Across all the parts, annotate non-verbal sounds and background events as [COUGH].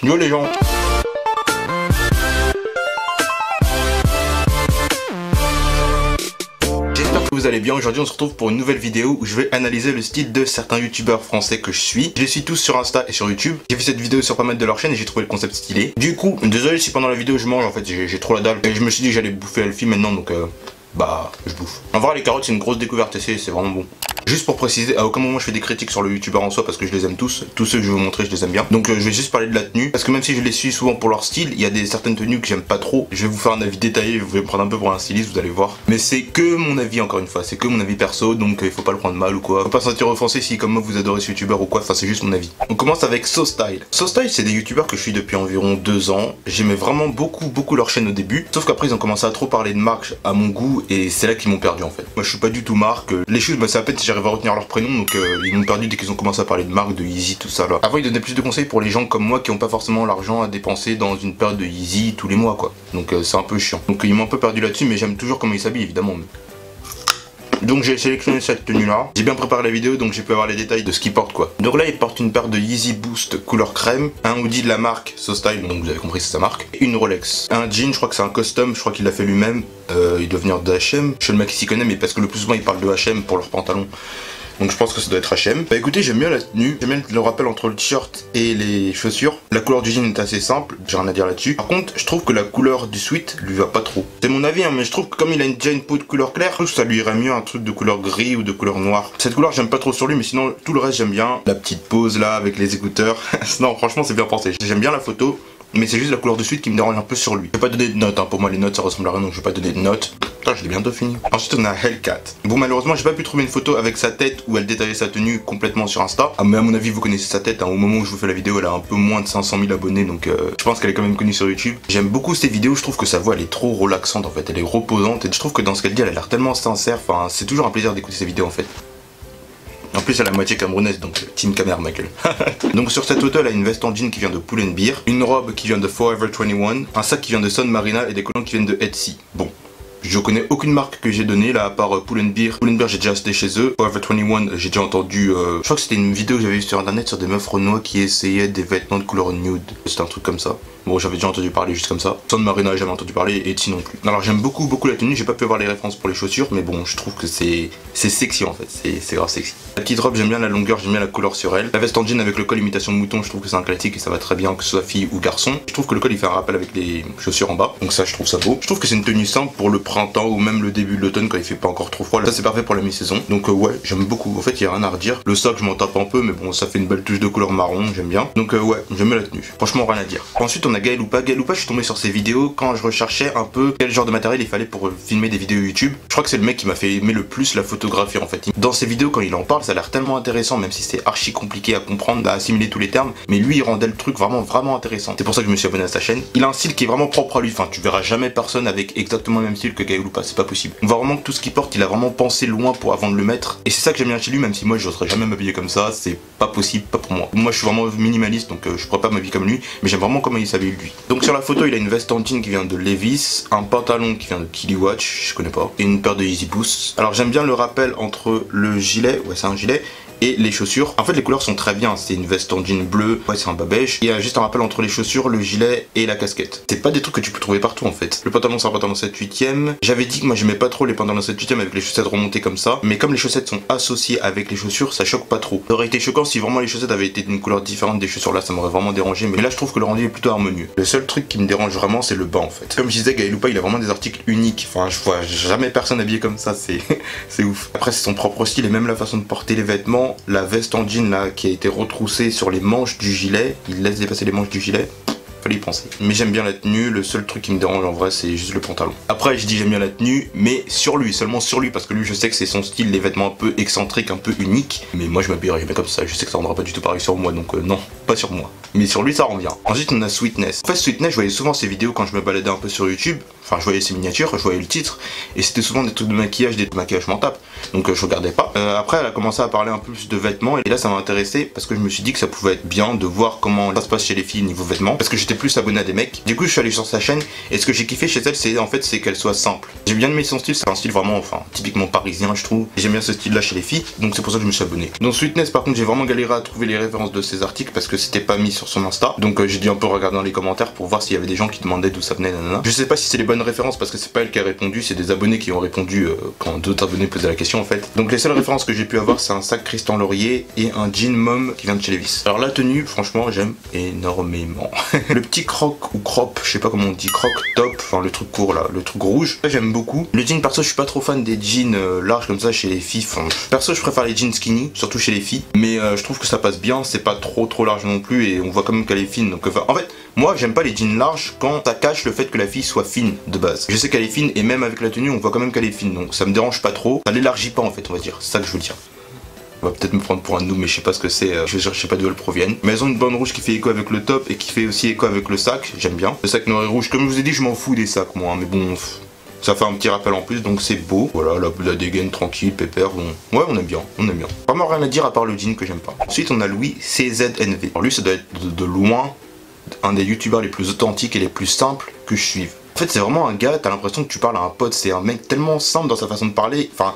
Yo les gens J'espère que vous allez bien. Aujourd'hui, on se retrouve pour une nouvelle vidéo où je vais analyser le style de certains youtubeurs français que je suis. Je les suis tous sur Insta et sur YouTube. J'ai vu cette vidéo sur pas mal de leurs chaînes et j'ai trouvé le concept stylé. Du coup, désolé si pendant la vidéo je mange, en fait, j'ai trop la dalle. Et je me suis dit j'allais bouffer Elfie maintenant, donc euh, bah, je bouffe. En vrai, les carottes, c'est une grosse découverte et c'est vraiment bon. Juste pour préciser, à aucun moment je fais des critiques sur le youtubeur en soi parce que je les aime tous. Tous ceux que je vais vous montrer, je les aime bien. Donc euh, je vais juste parler de la tenue. Parce que même si je les suis souvent pour leur style, il y a des certaines tenues que j'aime pas trop. Je vais vous faire un avis détaillé, vous allez me prendre un peu pour un styliste, vous allez voir. Mais c'est que mon avis encore une fois, c'est que mon avis perso, donc euh, il faut pas le prendre mal ou quoi. Faut pas se sentir offensé si comme moi vous adorez ce youtubeur ou quoi, enfin c'est juste mon avis. On commence avec So Style. So Style c'est des youtubeurs que je suis depuis environ deux ans. J'aimais vraiment beaucoup beaucoup leur chaîne au début. Sauf qu'après ils ont commencé à trop parler de marque à mon goût et c'est là qu'ils m'ont perdu en fait. Moi je suis pas du tout marque. Les choses, bah, c'est à si j'arrive à retenir leur prénom donc euh, ils m'ont perdu dès qu'ils ont commencé à parler de marque, de Yeezy, tout ça là. Avant ils donnaient plus de conseils pour les gens comme moi qui ont pas forcément l'argent à dépenser dans une période de Yeezy tous les mois quoi. Donc euh, c'est un peu chiant. Donc ils m'ont un peu perdu là-dessus mais j'aime toujours comment ils s'habillent évidemment. Donc j'ai sélectionné cette tenue là. J'ai bien préparé la vidéo donc j'ai pu avoir les détails de ce qu'il porte quoi. Donc là il porte une paire de Yeezy Boost couleur crème, un hoodie de la marque So Style, donc vous avez compris c'est sa marque, et une Rolex. Un jean, je crois que c'est un custom, je crois qu'il l'a fait lui-même. Euh, il doit venir de H&M. Je suis le mec qui s'y connaît mais parce que le plus souvent il parle de H&M pour leurs pantalons. Donc je pense que ça doit être H&M. Bah écoutez, j'aime bien la tenue. J'aime bien le rappel entre le t-shirt et les chaussures. La couleur du jean est assez simple, j'ai rien à dire là-dessus. Par contre, je trouve que la couleur du sweat lui va pas trop. C'est mon avis, hein, mais je trouve que comme il a déjà une peau de couleur claire, je trouve que ça lui irait mieux un truc de couleur gris ou de couleur noire. Cette couleur, j'aime pas trop sur lui, mais sinon tout le reste j'aime bien. La petite pose là avec les écouteurs. [LAUGHS] non, franchement, c'est bien pensé. J'aime bien la photo. Mais c'est juste la couleur de suite qui me dérange un peu sur lui. Je vais pas donner de notes, hein. pour moi les notes ça ressemble à rien donc je vais pas donner de notes. Putain, je l'ai bientôt fini. Ensuite on a Hellcat. Bon malheureusement j'ai pas pu trouver une photo avec sa tête où elle détaillait sa tenue complètement sur Insta. Ah, mais à mon avis vous connaissez sa tête, hein. au moment où je vous fais la vidéo elle a un peu moins de 500 000 abonnés donc euh, je pense qu'elle est quand même connue sur YouTube. J'aime beaucoup ces vidéos, je trouve que sa voix elle est trop relaxante en fait, elle est reposante et je trouve que dans ce qu'elle dit elle a l'air tellement sincère, enfin c'est toujours un plaisir d'écouter ses vidéos en fait. En plus, elle a la moitié camerounaise, donc team caméra ma gueule. [LAUGHS] donc sur cette photo, elle a une veste en jean qui vient de Pull Beer, une robe qui vient de Forever 21, un sac qui vient de Son Marina et des collants qui viennent de Etsy. Bon, je connais aucune marque que j'ai donnée là à part Pull Beer. Pull Beer j'ai déjà acheté chez eux. Forever 21 j'ai déjà entendu. Euh, je crois que c'était une vidéo que j'avais vue sur internet sur des meufs renois qui essayaient des vêtements de couleur nude. C'était un truc comme ça. Bon, j'avais déjà entendu parler juste comme ça. Son Marina, j'ai jamais entendu parler et Etsy non plus. Alors, j'aime beaucoup, beaucoup la tenue. J'ai pas pu avoir les références pour les chaussures, mais bon, je trouve que c'est c'est sexy en fait. C'est grave sexy. La petite robe, j'aime bien la longueur, j'aime bien la couleur sur elle. La veste en jean avec le col imitation de mouton, je trouve que c'est un classique et ça va très bien que ce soit fille ou garçon. Je trouve que le col il fait un rappel avec les chaussures en bas, donc ça, je trouve ça beau. Je trouve que c'est une tenue simple pour le printemps ou même le début de l'automne quand il fait pas encore trop froid. Ça, c'est parfait pour la mi-saison. Donc, euh, ouais, j'aime beaucoup. En fait, il y a rien à redire. Le sac, je m'en tape un peu, mais bon, ça fait une belle touche de couleur marron, j'aime bien. Donc, euh, ouais, j'aime la tenue. Franchement, rien à dire. Ensuite, on a Gaël ou pas. Gaël ou pas, je suis tombé sur ses vidéos quand je recherchais un peu quel genre de matériel il fallait pour filmer des vidéos YouTube. Je crois que c'est le mec qui m'a fait aimer le plus la photographie en fait. Dans ses vidéos quand il en parle ça a l'air tellement intéressant même si c'est archi compliqué à comprendre, à assimiler tous les termes, mais lui il rendait le truc vraiment vraiment intéressant. C'est pour ça que je me suis abonné à sa chaîne. Il a un style qui est vraiment propre à lui, enfin tu verras jamais personne avec exactement le même style que c'est pas possible. On voit vraiment que tout ce qu'il porte il a vraiment pensé loin pour avant de le mettre et c'est ça que j'aime bien chez lui même si moi je n'oserais jamais m'habiller comme ça, c'est pas possible, pas pour moi. Moi je suis vraiment minimaliste donc euh, je pourrais pas m'habiller comme lui, mais j'aime vraiment comment il s'habille lui. Donc sur la photo il a une veste en qui vient de Levis, un pantalon qui vient de Kiliwatch, je connais pas, et une paire de Easy Boost. Alors j'aime bien le rappel entre le gilet, ouais c'est un gilet, et les chaussures. En fait, les couleurs sont très bien. C'est une veste en jean bleu, ouais, c'est un bas beige. Il y a juste un rappel entre les chaussures, le gilet et la casquette. C'est pas des trucs que tu peux trouver partout en fait. Le pantalon, c'est un pantalon 7 8 e J'avais dit que moi j'aimais pas trop les pantalons 7 8 e avec les chaussettes remontées comme ça. Mais comme les chaussettes sont associées avec les chaussures, ça choque pas trop. Ça aurait été choquant si vraiment les chaussettes avaient été d'une couleur différente des chaussures là, ça m'aurait vraiment dérangé. Mais là, je trouve que le rendu est plutôt harmonieux. Le seul truc qui me dérange vraiment, c'est le bas en fait. Comme je disais, Gaëloupa, il a vraiment des articles uniques. Enfin, je vois jamais personne habillé comme ça. C'est [LAUGHS] ouf. Après, c'est son propre style même la façon de porter les vêtements, la veste en jean là qui a été retroussé sur les manches du gilet. Il laisse dépasser les manches du gilet. Fallait y penser. Mais j'aime bien la tenue, le seul truc qui me dérange en vrai c'est juste le pantalon. Après je dis j'aime bien la tenue, mais sur lui, seulement sur lui, parce que lui je sais que c'est son style, les vêtements un peu excentriques, un peu uniques. Mais moi je m'habillerai jamais comme ça, je sais que ça rendra pas du tout pareil sur moi, donc euh, non, pas sur moi. Mais sur lui ça rend bien. Ensuite on a Sweetness. En fait Sweetness je voyais souvent ses vidéos quand je me baladais un peu sur YouTube. Enfin je voyais ses miniatures, je voyais le titre, et c'était souvent des trucs de maquillage, des maquillages m'en tape, donc euh, je regardais pas. Euh, après elle a commencé à parler un peu plus de vêtements, et là ça m'a intéressé parce que je me suis dit que ça pouvait être bien de voir comment ça se passe chez les filles niveau vêtements, parce que j'étais plus abonné à des mecs. Du coup je suis allé sur sa chaîne, et ce que j'ai kiffé chez elle c'est en fait c'est qu'elle soit simple. J'ai bien aimé son style, c'est un style vraiment, enfin typiquement parisien je trouve, j'aime bien ce style là chez les filles, donc c'est pour ça que je me suis abonné. Dans Sweetness par contre j'ai vraiment galéré à trouver les références de ces articles parce que c'était pas mis sur son Insta, donc euh, j'ai dû un peu regarder dans les commentaires pour voir s'il y avait des gens qui demandaient d'où ça venait, nanana. Je sais pas si c'est les bonnes références parce que c'est pas elle qui a répondu, c'est des abonnés qui ont répondu euh, quand d'autres abonnés posaient la question en fait. Donc les seules références que j'ai pu avoir c'est un sac Christian Laurier et un jean mom qui vient de chez Levis. Alors la tenue, franchement j'aime énormément. [LAUGHS] le petit croc ou crop, je sais pas comment on dit, croc top, enfin le truc court là, le truc rouge, j'aime beaucoup. Le jean perso je suis pas trop fan des jeans euh, larges comme ça chez les filles. perso je préfère les jeans skinny, surtout chez les filles, mais euh, je trouve que ça passe bien, c'est pas trop trop large non plus et on voit quand même qu'elle est fine. Donc en fait moi, j'aime pas les jeans larges quand ça cache le fait que la fille soit fine de base. Je sais qu'elle est fine et même avec la tenue, on voit quand même qu'elle est fine. Donc ça me dérange pas trop. Ça l'élargit pas en fait, on va dire. C'est ça que je veux dire. On va peut-être me prendre pour un noob, mais je sais pas ce que c'est. Euh, je, sais pas d'où elles proviennent. Mais elles ont une bande rouge qui fait écho avec le top et qui fait aussi écho avec le sac. J'aime bien. Le sac noir et rouge, comme je vous ai dit, je m'en fous des sacs moi. Hein, mais bon, ça fait un petit rappel en plus, donc c'est beau. Voilà, la, la dégaine tranquille, pépère. Bon. Ouais, on aime bien, on aime bien. Vraiment rien à dire à part le jean que j'aime pas. Ensuite, on a Louis CZNV. Alors lui, ça doit être de loin un des youtubeurs les plus authentiques et les plus simples que je suive. En fait, c'est vraiment un gars, t'as l'impression que tu parles à un pote, c'est un mec tellement simple dans sa façon de parler. Enfin,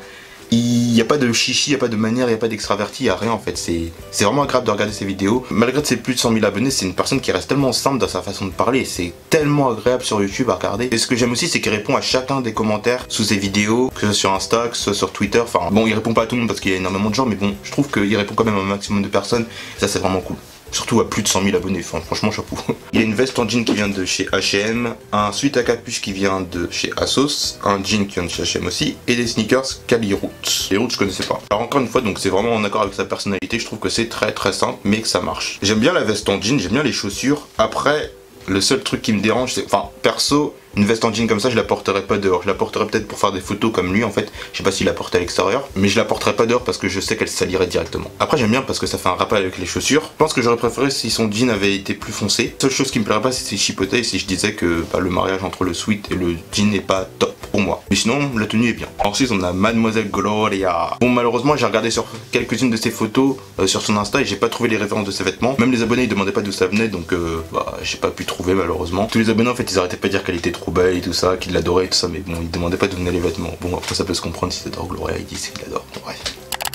il n'y a pas de chichi, il n'y a pas de manière, il n'y a pas d'extraverti, il n'y a rien en fait. C'est vraiment agréable de regarder ses vidéos. Malgré ses plus de 100 000 abonnés, c'est une personne qui reste tellement simple dans sa façon de parler. C'est tellement agréable sur YouTube à regarder. Et ce que j'aime aussi, c'est qu'il répond à chacun des commentaires sous ses vidéos, que ce soit sur Insta, que ce soit sur Twitter. Enfin, bon, il répond pas à tout le monde parce qu'il y a énormément de gens, mais bon, je trouve qu'il répond quand même à un maximum de personnes. Ça, c'est vraiment cool. Surtout à plus de 100 000 abonnés, enfin, franchement chapeau. [LAUGHS] Il y a une veste en jean qui vient de chez H&M, un suite à capuche qui vient de chez Asos, un jean qui vient de chez H&M aussi, et des sneakers Cali Roots. Les Roots je connaissais pas. Alors encore une fois, donc c'est vraiment en accord avec sa personnalité, je trouve que c'est très très simple, mais que ça marche. J'aime bien la veste en jean, j'aime bien les chaussures. Après, le seul truc qui me dérange, c'est, enfin, perso, une veste en jean comme ça, je la porterai pas dehors. Je la porterai peut-être pour faire des photos comme lui en fait. Je sais pas s'il la porte à l'extérieur, mais je la porterai pas dehors parce que je sais qu'elle salirait directement. Après, j'aime bien parce que ça fait un rappel avec les chaussures. Je pense que j'aurais préféré si son jean avait été plus foncé. Seule chose qui me plairait pas, c'est si chipotait si je disais que bah, le mariage entre le sweat et le jean n'est pas top pour moi. Mais sinon, la tenue est bien. Ensuite, on a Mademoiselle Gloria. Bon, malheureusement, j'ai regardé sur quelques-unes de ses photos euh, sur son Insta et j'ai pas trouvé les références de ses vêtements. Même les abonnés, ils demandaient pas d'où ça venait, donc euh, bah, j'ai pas pu trouver malheureusement. Tous les abonnés, en fait, ils arrêtaient pas de dire qu'elle était trop belle et tout ça, qu'ils l'adoraient et tout ça, mais bon, ils demandaient pas d'où venaient les vêtements. Bon, après, ça peut se comprendre si t'adores Gloria, ils disent qu'ils l'adorent. Bref.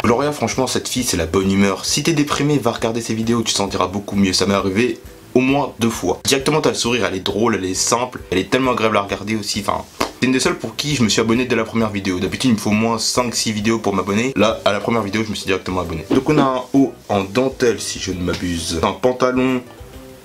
Gloria, franchement, cette fille, c'est la bonne humeur. Si t'es déprimé, va regarder ses vidéos, tu te sentiras beaucoup mieux. Ça m'est arrivé au moins deux fois. Directement, t'as le sourire, elle est drôle, elle est simple, elle est tellement agréable à regarder aussi. Enfin, c'est une des seules pour qui je me suis abonné dès la première vidéo. D'habitude, il me faut au moins 5-6 vidéos pour m'abonner. Là, à la première vidéo, je me suis directement abonné. Donc, on a un haut en dentelle, si je ne m'abuse. Un pantalon,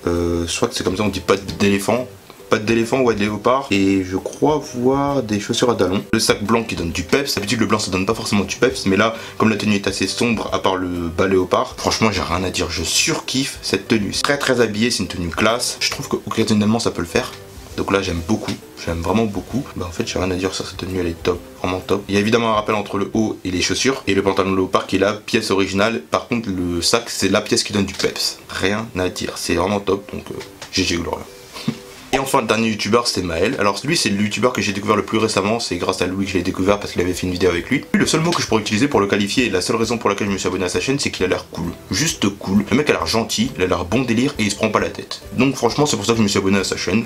euh, que c'est comme ça, on dit pas d'éléphant pas d'éléphant ou de léopard et je crois voir des chaussures à talons. Le sac blanc qui donne du peps, d'habitude le blanc ça donne pas forcément du peps mais là comme la tenue est assez sombre à part le bas léopard, franchement j'ai rien à dire, je surkiffe cette tenue. Très très habillé, c'est une tenue classe, je trouve qu'occasionnellement ça peut le faire. Donc là j'aime beaucoup, j'aime vraiment beaucoup. Bah en fait j'ai rien à dire sur cette tenue, elle est top, vraiment top. Il y a évidemment un rappel entre le haut et les chaussures et le pantalon léopard qui est la pièce originale. Par contre le sac c'est la pièce qui donne du peps. Rien à dire, c'est vraiment top donc euh, GG Gloria. [LAUGHS] Et enfin le dernier youtubeur c'était Maël. Alors lui c'est le youtubeur que j'ai découvert le plus récemment, c'est grâce à Louis que je l'ai découvert parce qu'il avait fait une vidéo avec lui. Le seul mot que je pourrais utiliser pour le qualifier et la seule raison pour laquelle je me suis abonné à sa chaîne c'est qu'il a l'air cool. Juste cool. Le mec a l'air gentil, il a l'air bon délire et il se prend pas la tête. Donc franchement c'est pour ça que je me suis abonné à sa chaîne.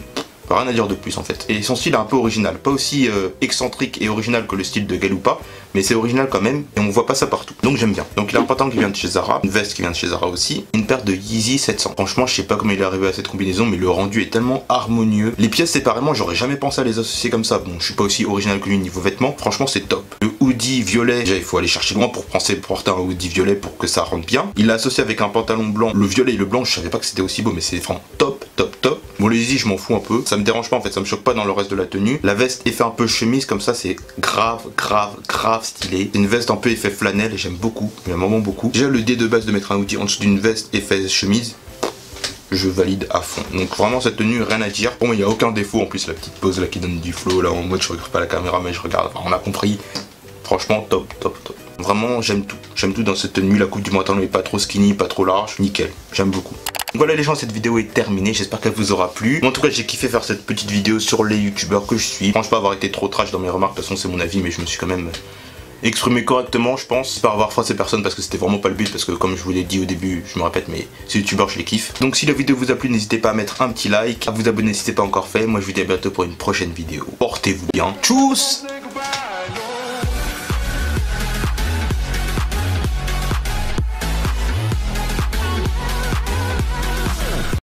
Rien à dire de plus en fait. Et son style est un peu original. Pas aussi euh, excentrique et original que le style de Galoupa, mais c'est original quand même et on voit pas ça partout. Donc j'aime bien. Donc il a un pantalon qui vient de chez Zara, une veste qui vient de chez Zara aussi, une paire de Yeezy 700. Franchement, je sais pas comment il est arrivé à cette combinaison, mais le rendu est tellement harmonieux. Les pièces séparément, j'aurais jamais pensé à les associer comme ça. Bon, je suis pas aussi original que lui niveau vêtements. Franchement, c'est top. Le hoodie violet, déjà il faut aller chercher loin pour penser porter un hoodie violet pour que ça rentre bien. Il l'a associé avec un pantalon blanc. Le violet et le blanc, je savais pas que c'était aussi beau, mais c'est vraiment top, top, top. Bon, le Yeezy, je m'en fous un peu. Me dérange pas en fait, ça me choque pas dans le reste de la tenue. La veste effet un peu chemise comme ça, c'est grave, grave, grave stylé. Une veste un peu effet flanelle j'aime beaucoup, j'aime vraiment beaucoup. Déjà le dé de base de mettre un hoodie en dessous d'une veste effet chemise, je valide à fond. Donc vraiment cette tenue, rien à dire. Bon, il n'y a aucun défaut. En plus, la petite pose là qui donne du flow là en mode je regarde pas la caméra mais je regarde. Enfin, on a compris. Franchement, top, top, top. Vraiment, j'aime tout. J'aime tout dans cette tenue. La coupe du pantalon n'est pas trop skinny, pas trop large. Nickel. J'aime beaucoup. Voilà les gens, cette vidéo est terminée, j'espère qu'elle vous aura plu. En tout cas, j'ai kiffé faire cette petite vidéo sur les youtubeurs que je suis. Franchement, pas avoir été trop trash dans mes remarques, de toute façon c'est mon avis, mais je me suis quand même exprimé correctement je pense pas avoir froissé personne parce que c'était vraiment pas le but parce que comme je vous l'ai dit au début je me répète mais ces youtubeurs je les kiffe. Donc si la vidéo vous a plu n'hésitez pas à mettre un petit like à vous abonner si ce n'est pas encore fait. Moi je vous dis à bientôt pour une prochaine vidéo. Portez-vous bien. Tchuss